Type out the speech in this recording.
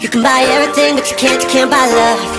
You can buy everything, but you can't, you can't buy love.